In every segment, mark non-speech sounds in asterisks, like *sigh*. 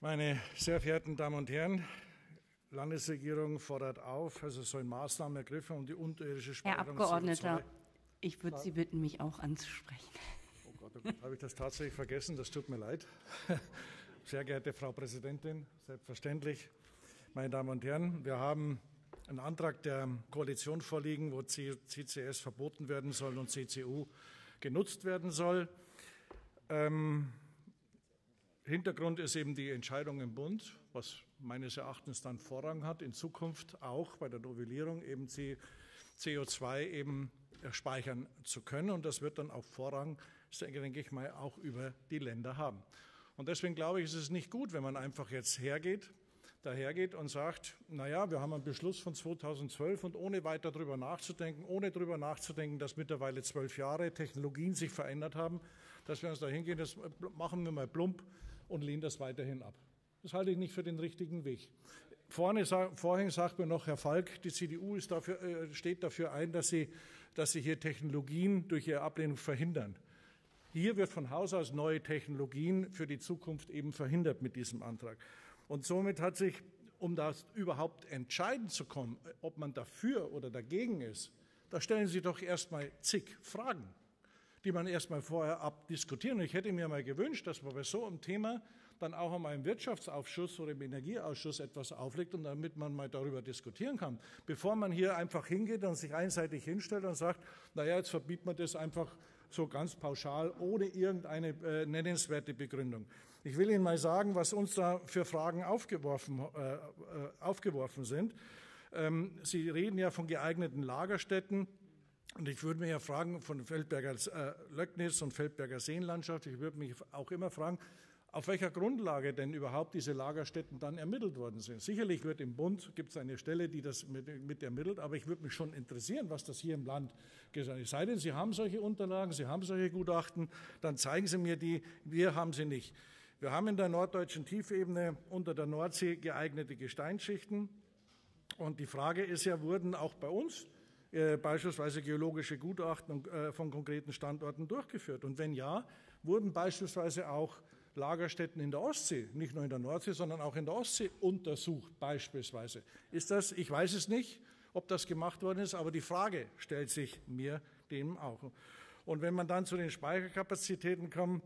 Meine sehr verehrten Damen und Herren, Landesregierung fordert auf, also es sollen Maßnahmen ergriffen, um die unterirdische Herr Abgeordneter, ich würde Sie bitten, mich auch anzusprechen. Oh Gott, oh Gott, habe ich das tatsächlich vergessen? Das tut mir leid. *laughs* Sehr geehrte Frau Präsidentin, selbstverständlich, meine Damen und Herren, wir haben einen Antrag der Koalition vorliegen, wo CCS verboten werden soll und CCU genutzt werden soll. Ähm, Hintergrund ist eben die Entscheidung im Bund, was meines Erachtens dann Vorrang hat, in Zukunft auch bei der Novellierung eben CO2 eben speichern zu können. Und das wird dann auch Vorrang, denke ich mal, auch über die Länder haben. Und deswegen glaube ich, ist es nicht gut, wenn man einfach jetzt hergeht, dahergeht und sagt, naja, wir haben einen Beschluss von 2012 und ohne weiter darüber nachzudenken, ohne darüber nachzudenken, dass mittlerweile zwölf Jahre Technologien sich verändert haben, dass wir uns da hingehen, das machen wir mal plump und lehne das weiterhin ab. Das halte ich nicht für den richtigen Weg. Vorne, vorhin sagt mir noch Herr Falk, die CDU dafür, äh, steht dafür ein, dass sie, dass sie hier Technologien durch ihre Ablehnung verhindern. Hier wird von Haus aus neue Technologien für die Zukunft eben verhindert mit diesem Antrag. Und somit hat sich, um das überhaupt entscheiden zu kommen, ob man dafür oder dagegen ist, da stellen Sie doch erst mal zig Fragen die man erstmal vorher abdiskutieren. Ich hätte mir mal gewünscht, dass man bei so einem Thema dann auch einmal im Wirtschaftsausschuss oder im Energieausschuss etwas auflegt und damit man mal darüber diskutieren kann, bevor man hier einfach hingeht und sich einseitig hinstellt und sagt, naja, jetzt verbietet man das einfach so ganz pauschal, ohne irgendeine äh, nennenswerte Begründung. Ich will Ihnen mal sagen, was uns da für Fragen aufgeworfen, äh, äh aufgeworfen sind. Ähm, Sie reden ja von geeigneten Lagerstätten. Und ich würde mich ja fragen, von Feldberger äh, Löcknis und Feldberger Seenlandschaft, ich würde mich auch immer fragen, auf welcher Grundlage denn überhaupt diese Lagerstätten dann ermittelt worden sind. Sicherlich wird im Bund, gibt es eine Stelle, die das mit, mit ermittelt, aber ich würde mich schon interessieren, was das hier im Land gesagt ist. Sei denn, Sie haben solche Unterlagen, Sie haben solche Gutachten, dann zeigen Sie mir die, wir haben sie nicht. Wir haben in der norddeutschen Tiefebene unter der Nordsee geeignete Gesteinsschichten. Und die Frage ist ja, wurden auch bei uns beispielsweise geologische Gutachten äh, von konkreten Standorten durchgeführt? Und wenn ja, wurden beispielsweise auch Lagerstätten in der Ostsee, nicht nur in der Nordsee, sondern auch in der Ostsee untersucht, beispielsweise? Ist das, ich weiß es nicht, ob das gemacht worden ist, aber die Frage stellt sich mir dem auch. Und wenn man dann zu den Speicherkapazitäten kommt,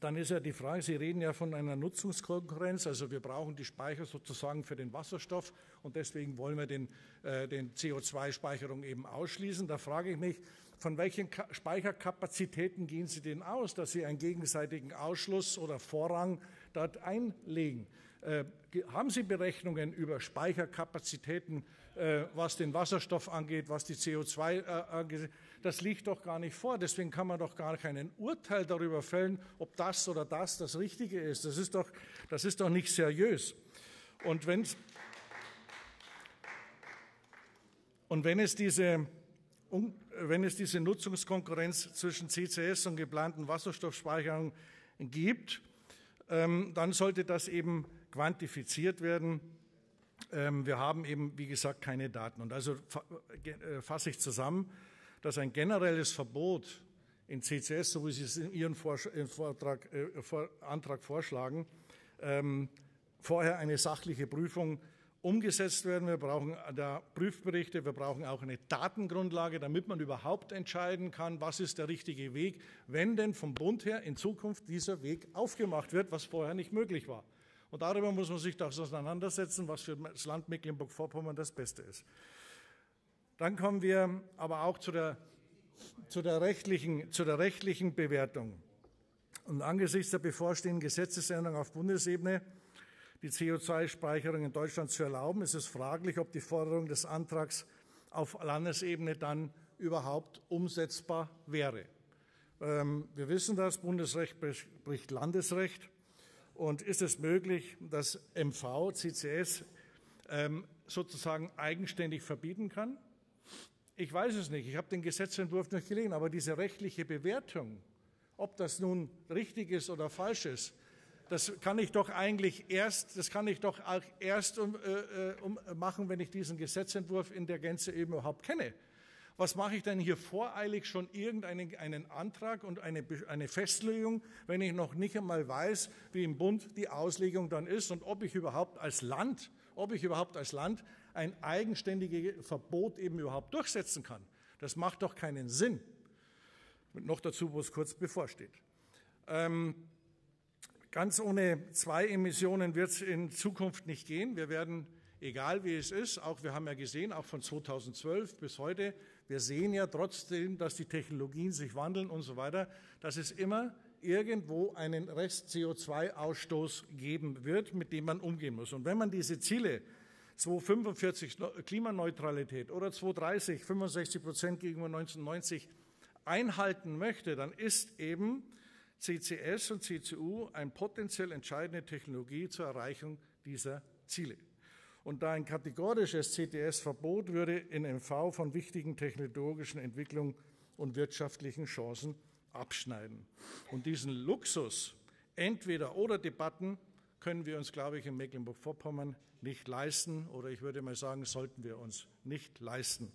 dann ist ja die Frage, Sie reden ja von einer Nutzungskonkurrenz, also wir brauchen die Speicher sozusagen für den Wasserstoff und deswegen wollen wir den, äh, den CO2-Speicherung eben ausschließen. Da frage ich mich, von welchen Speicherkapazitäten gehen Sie denn aus, dass Sie einen gegenseitigen Ausschluss oder Vorrang dort einlegen? Äh, haben Sie Berechnungen über Speicherkapazitäten, äh, was den Wasserstoff angeht, was die CO2 äh, angeht? Das liegt doch gar nicht vor. Deswegen kann man doch gar kein Urteil darüber fällen, ob das oder das das Richtige ist. Das ist doch, das ist doch nicht seriös. Und, wenn's, und wenn es diese wenn es diese Nutzungskonkurrenz zwischen CCS und geplanten Wasserstoffspeicherungen gibt, ähm, dann sollte das eben quantifiziert werden. Ähm, wir haben eben, wie gesagt, keine Daten. Und also äh, fasse ich zusammen, dass ein generelles Verbot in CCS, so wie Sie es in Ihrem Vortrag, äh, Antrag vorschlagen, ähm, vorher eine sachliche Prüfung umgesetzt werden. Wir brauchen da Prüfberichte, wir brauchen auch eine Datengrundlage, damit man überhaupt entscheiden kann, was ist der richtige Weg, wenn denn vom Bund her in Zukunft dieser Weg aufgemacht wird, was vorher nicht möglich war. Und darüber muss man sich das auseinandersetzen, was für das Land Mecklenburg-Vorpommern das Beste ist. Dann kommen wir aber auch zu der, zu der, rechtlichen, zu der rechtlichen Bewertung. Und angesichts der bevorstehenden Gesetzesänderung auf Bundesebene die CO2-Speicherung in Deutschland zu erlauben, ist es fraglich, ob die Forderung des Antrags auf Landesebene dann überhaupt umsetzbar wäre. Ähm, wir wissen das, Bundesrecht bricht Landesrecht. Und ist es möglich, dass MV, CCS ähm, sozusagen eigenständig verbieten kann? Ich weiß es nicht. Ich habe den Gesetzentwurf nicht gelesen, aber diese rechtliche Bewertung, ob das nun richtig ist oder falsch ist, das kann ich doch eigentlich erst, das kann ich doch erst um, äh, äh um machen, wenn ich diesen Gesetzentwurf in der Gänze eben überhaupt kenne. Was mache ich denn hier voreilig schon irgendeinen einen Antrag und eine, eine Festlegung, wenn ich noch nicht einmal weiß, wie im Bund die Auslegung dann ist und ob ich überhaupt als Land, ob ich überhaupt als Land ein eigenständiges Verbot eben überhaupt durchsetzen kann? Das macht doch keinen Sinn. noch dazu, wo es kurz bevorsteht. Ähm, ganz ohne zwei Emissionen wird es in Zukunft nicht gehen. Wir werden, egal wie es ist, auch wir haben ja gesehen, auch von 2012 bis heute, wir sehen ja trotzdem, dass die Technologien sich wandeln und so weiter, dass es immer irgendwo einen Rest CO2-Ausstoß geben wird, mit dem man umgehen muss. Und wenn man diese Ziele 2045 Klimaneutralität oder 2030 65 Prozent gegenüber 1990 einhalten möchte, dann ist eben CCS und CCU eine potenziell entscheidende Technologie zur Erreichung dieser Ziele. Und da ein kategorisches CTS-Verbot würde in MV von wichtigen technologischen Entwicklungen und wirtschaftlichen Chancen abschneiden. Und diesen Luxus, entweder oder Debatten, können wir uns, glaube ich, in Mecklenburg-Vorpommern nicht leisten oder ich würde mal sagen, sollten wir uns nicht leisten.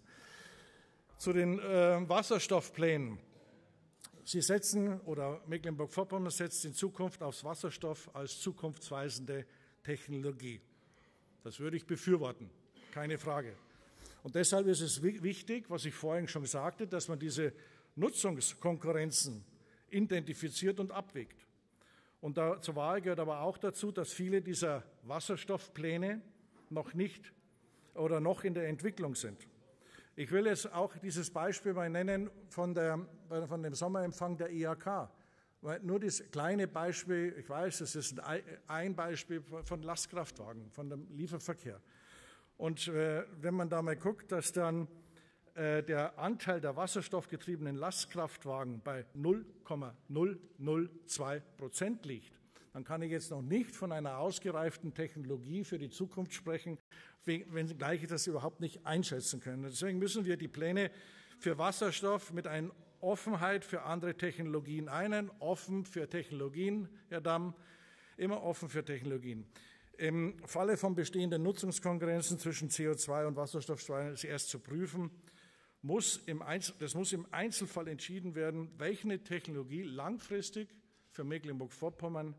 Zu den äh, Wasserstoffplänen. Sie setzen oder Mecklenburg-Vorpommern setzt in Zukunft aufs Wasserstoff als zukunftsweisende Technologie. Das würde ich befürworten, keine Frage. Und deshalb ist es wichtig, was ich vorhin schon sagte, dass man diese Nutzungskonkurrenzen identifiziert und abwägt. Und zur Wahl gehört aber auch dazu, dass viele dieser Wasserstoffpläne noch nicht oder noch in der Entwicklung sind. Ich will jetzt auch dieses Beispiel mal nennen von, der, von dem Sommerempfang der IAK. Nur das kleine Beispiel, ich weiß, es ist ein Beispiel von Lastkraftwagen, von dem Lieferverkehr. Und äh, wenn man da mal guckt, dass dann äh, der Anteil der wasserstoffgetriebenen Lastkraftwagen bei 0,002 Prozent liegt, dann kann ich jetzt noch nicht von einer ausgereiften Technologie für die Zukunft sprechen, wenngleich ich das überhaupt nicht einschätzen können. Deswegen müssen wir die Pläne für Wasserstoff mit einem Offenheit für andere Technologien einen, offen für Technologien, Herr Damm, immer offen für Technologien. Im Falle von bestehenden Nutzungskonkurrenzen zwischen CO2 und Wasserstoffstrahlen ist erst zu prüfen, muss im Einzel das muss im Einzelfall entschieden werden, welche Technologie langfristig für Mecklenburg-Vorpommern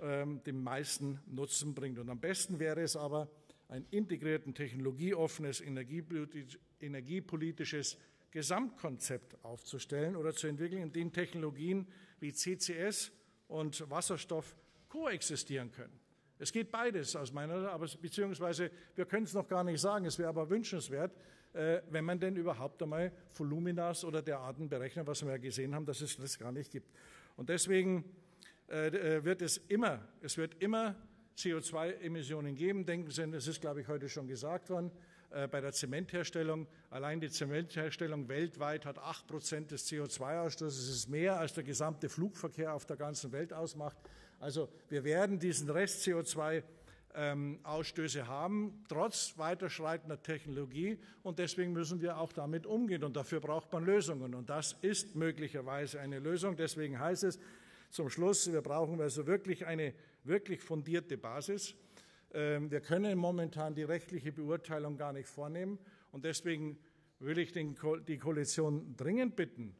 ähm, den meisten Nutzen bringt. Und am besten wäre es aber, ein integrierten, technologieoffenes, energiepolitisches Gesamtkonzept aufzustellen oder zu entwickeln, in dem Technologien wie CCS und Wasserstoff koexistieren können. Es geht beides aus meiner Sicht, beziehungsweise wir können es noch gar nicht sagen. Es wäre aber wünschenswert, äh, wenn man denn überhaupt einmal Voluminas oder derarten berechnet, was wir ja gesehen haben, dass es das gar nicht gibt. Und deswegen äh, äh, wird es immer, es wird immer CO2-Emissionen geben. Denken Sie, es ist, glaube ich, heute schon gesagt worden, bei der Zementherstellung. Allein die Zementherstellung weltweit hat 8 Prozent des CO2-Ausstoßes. Das ist mehr, als der gesamte Flugverkehr auf der ganzen Welt ausmacht. Also wir werden diesen Rest CO2 ähm, Ausstöße haben, trotz weiterschreitender Technologie. Und deswegen müssen wir auch damit umgehen. Und dafür braucht man Lösungen. Und das ist möglicherweise eine Lösung. Deswegen heißt es zum Schluss, wir brauchen also wirklich eine wirklich fundierte Basis. Ähm, wir können momentan die rechtliche Beurteilung gar nicht vornehmen. Und deswegen will ich den, die Koalition dringend bitten,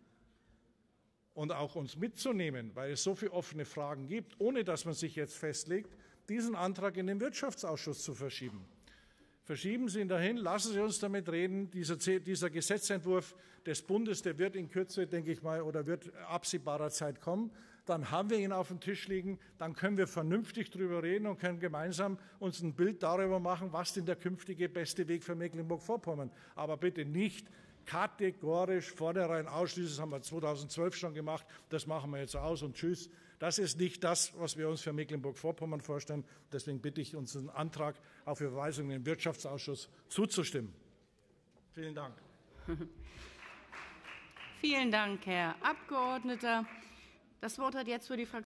und auch uns mitzunehmen, weil es so viele offene Fragen gibt, ohne dass man sich jetzt festlegt, diesen Antrag in den Wirtschaftsausschuss zu verschieben. Verschieben Sie ihn dahin, lassen Sie uns damit reden. Dieser, dieser Gesetzentwurf des Bundes, der wird in Kürze, denke ich mal, oder wird absehbarer Zeit kommen dann haben wir ihn auf dem Tisch liegen, dann können wir vernünftig darüber reden und können gemeinsam uns ein Bild darüber machen, was denn der künftige beste Weg für Mecklenburg-Vorpommern. Aber bitte nicht kategorisch vornherein ausschließen, das haben wir 2012 schon gemacht, das machen wir jetzt aus und tschüss. Das ist nicht das, was wir uns für Mecklenburg-Vorpommern vorstellen. Deswegen bitte ich, unseren Antrag auf Überweisung in den Wirtschaftsausschuss zuzustimmen. Vielen Dank. *laughs* Vielen Dank, Herr Abgeordneter. Das Wort hat jetzt für die Fraktion